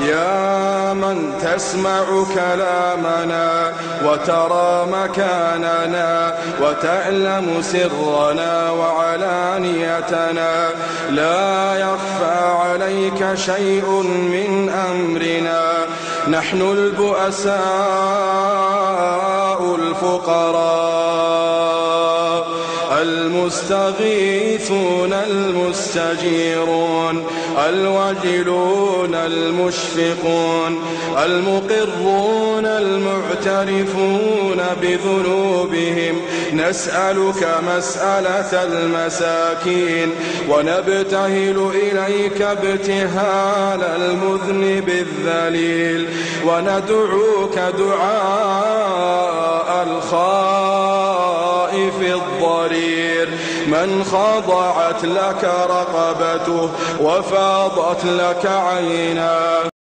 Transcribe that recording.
يا من تسمع كلامنا وترى مكاننا وتعلم سرنا وعلانيتنا لا يخفى عليك شيء من أمرنا. نحن البؤساء الفقراء. المستغيثون المستجيرون الوجلون المشفقون المقرون المعترفون بذنوبهم نسألك مسألة المساكين ونبتهل إليك ابتهال المذنب الذليل وندعوك دعاء الخائف الضرير. من خضعت لك رقبته وفاضت لك عيناه.